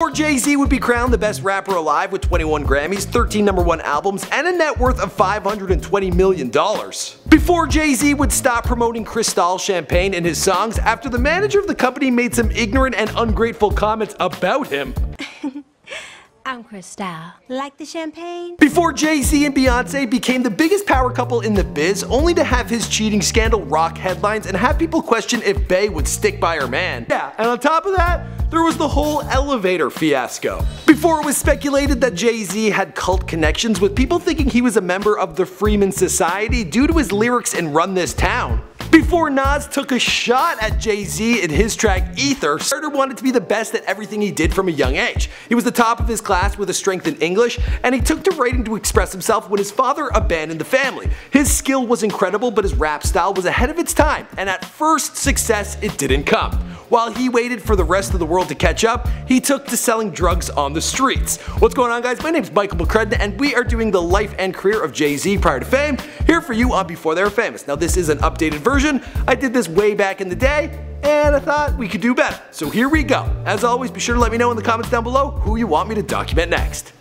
Or Jay-Z would be crowned the best rapper alive with 21 Grammys, 13 number one albums, and a net worth of $520 million. Before Jay-Z would stop promoting Cristal champagne in his songs after the manager of the company made some ignorant and ungrateful comments about him. I'm Cristal. Like the champagne? Before Jay-Z and Beyonce became the biggest power couple in the biz, only to have his cheating scandal rock headlines and have people question if Bey would stick by her man. Yeah, and on top of that, there was the whole elevator fiasco. Before it was speculated that Jay-Z had cult connections with people thinking he was a member of the Freemason Society due to his lyrics in Run This Town. Before Nas took a shot at Jay-Z in his track Ether, Carter wanted to be the best at everything he did from a young age. He was the top of his class with a strength in English, and he took to writing to express himself when his father abandoned the family. His skill was incredible, but his rap style was ahead of its time, and at first success it didn't come. While he waited for the rest of the world to catch up, he took to selling drugs on the streets. What's going on guys? My name is Michael McCrudden and we are doing the life and career of Jay-Z prior to fame, here for you on Before They Were Famous. Now this is an updated version, I did this way back in the day, and I thought we could do better. So here we go. As always, be sure to let me know in the comments down below who you want me to document next.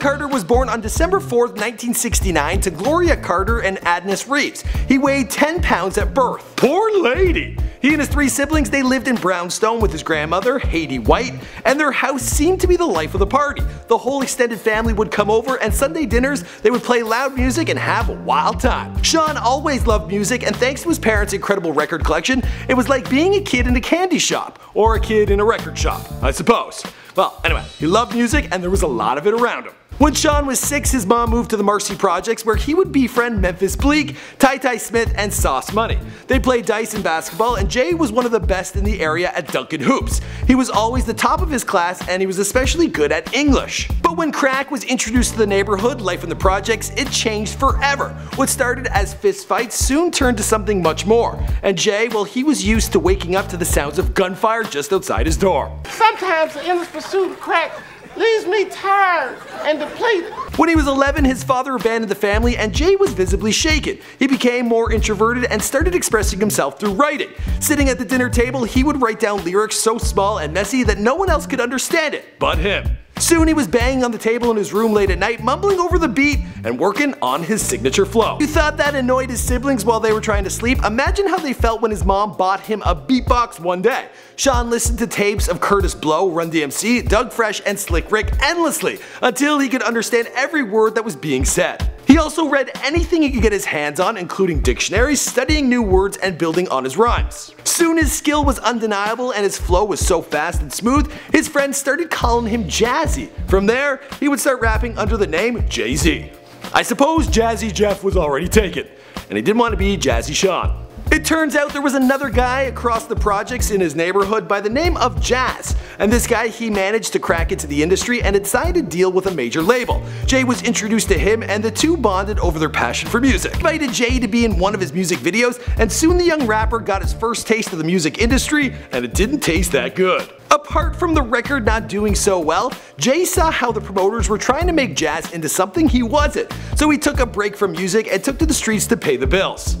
Carter was born on December 4th, 1969 to Gloria Carter and Adnes Reeves. He weighed 10 pounds at birth. Poor lady! He and his three siblings, they lived in Brownstone with his grandmother, Hattie White, and their house seemed to be the life of the party. The whole extended family would come over and Sunday dinners, they would play loud music and have a wild time. Shawn always loved music and thanks to his parents' incredible record collection, it was like being a kid in a candy shop, or a kid in a record shop, I suppose. Well, anyway, he loved music and there was a lot of it around him. When Shawn was 6, his mom moved to the Marcy Projects where he would befriend Memphis Bleek, Ty Ty Smith, and Sauce Money. They played dice and basketball and Jay was one of the best in the area at Duncan Hoops. He was always the top of his class and he was especially good at English. But when crack was introduced to the neighborhood, life in the projects, it changed forever. What started as fistfights soon turned to something much more. And Jay, well he was used to waking up to the sounds of gunfire just outside his door. Sometimes the pursuit of crack leaves me tired and depleted. When he was 11, his father abandoned the family and Jay was visibly shaken. He became more introverted and started expressing himself through writing. Sitting at the dinner table, he would write down lyrics so small and messy that no one else could understand it but him. Soon he was banging on the table in his room late at night, mumbling over the beat and working on his signature flow. You thought that annoyed his siblings while they were trying to sleep? Imagine how they felt when his mom bought him a beatbox one day. Shawn listened to tapes of Kurtis Blow, Run DMC, Doug Fresh, and Slick Rick endlessly until he could understand every word that was being said. He also read anything he could get his hands on, including dictionaries, studying new words, and building on his rhymes. Soon his skill was undeniable and his flow was so fast and smooth, his friends started calling him Jazzy. From there, he would start rapping under the name Jay-Z. I suppose Jazzy Jeff was already taken, and he didn't want to be Jazzy Shawn. It turns out there was another guy across the projects in his neighborhood by the name of Jaz. and this guy he managed to crack into the industry and had signed a deal with a major label. Jay was introduced to him and the two bonded over their passion for music. He invited Jay to be in one of his music videos and soon the young rapper got his first taste of the music industry and it didn't taste that good. Apart from the record not doing so well, Jay saw how the promoters were trying to make Jaz into something he wasn't, so he took a break from music and took to the streets to pay the bills.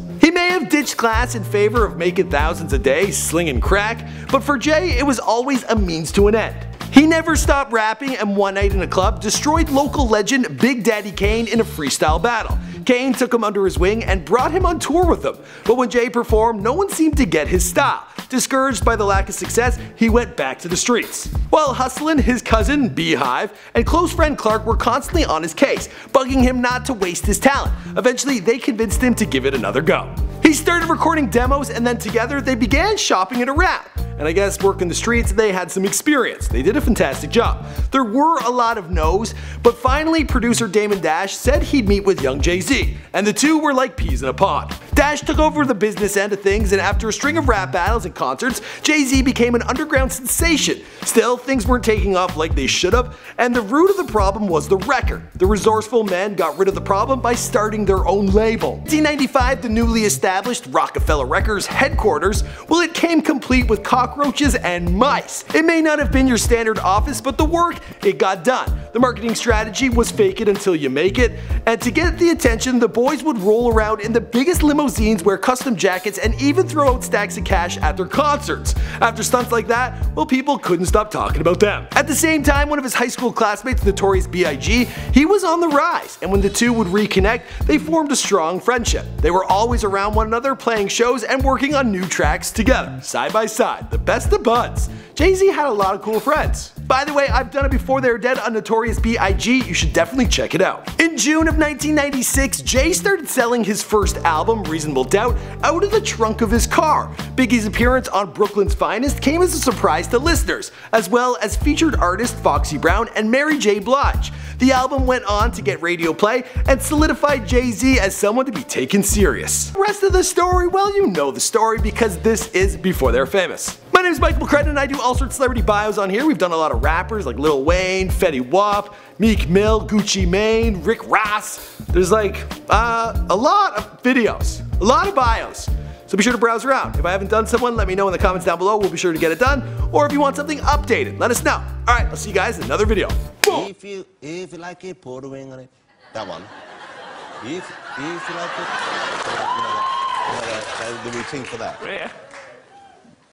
May have ditched class in favor of making thousands a day slinging crack, but for Jay it was always a means to an end. He never stopped rapping and one night in a club destroyed local legend Big Daddy Kane in a freestyle battle. Kane took him under his wing and brought him on tour with him, but when Jay performed no one seemed to get his style. Discouraged by the lack of success, he went back to the streets. While hustling, his cousin, B-High, and close friend Clark were constantly on his case, bugging him not to waste his talent. Eventually, they convinced him to give it another go. He started recording demos and then together they began shopping it around and I guess working the streets they had some experience. They did a fantastic job. There were a lot of no's, but finally producer Damon Dash said he'd meet with young Jay-Z, and the two were like peas in a pod. Dash took over the business end of things and after a string of rap battles and concerts, Jay-Z became an underground sensation. Still, things weren't taking off like they should have, and the root of the problem was the record. The resourceful men got rid of the problem by starting their own label. In 1995, the newly established Roc-A-Fella Records headquarters, well it came complete with cock cockroaches and mice. It may not have been your standard office, but the work, it got done. The marketing strategy was fake it until you make it, and to get the attention, the boys would roll around in the biggest limousines, wear custom jackets, and even throw out stacks of cash at their concerts. After stunts like that, well people couldn't stop talking about them. At the same time, one of his high school classmates, Notorious B.I.G., he was on the rise, and when the two would reconnect, they formed a strong friendship. They were always around one another, playing shows and working on new tracks together, side by side, the best of buds. Jay-Z had a lot of cool friends. By the way, I've done it before they're dead on Notorious B.I.G. You should definitely check it out. In June of 1996, Jay started selling his first album, Reasonable Doubt, out of the trunk of his car. Biggie's appearance on Brooklyn's Finest came as a surprise to listeners, as well as featured artist Foxy Brown and Mary J. Blige. The album went on to get radio play and solidified Jay-Z as someone to be taken serious. The rest of the story, well you know the story because this is before they're famous. My name is Michael McCrudden and I do all sorts of celebrity bios on here. We've done a lot of rappers like Lil Wayne, Fetty Wap, Meek Mill, Gucci Mane, Rick Ross. There's like uh, a lot of videos, a lot of bios. So be sure to browse around. If I haven't done someone, let me know in the comments down below. We'll be sure to get it done. Or if you want something updated, let us know. Alright, I'll see you guys in another video. Boom! If you if you like it, put a ring on it. That one. If if you like it, the routine for that. Yeah.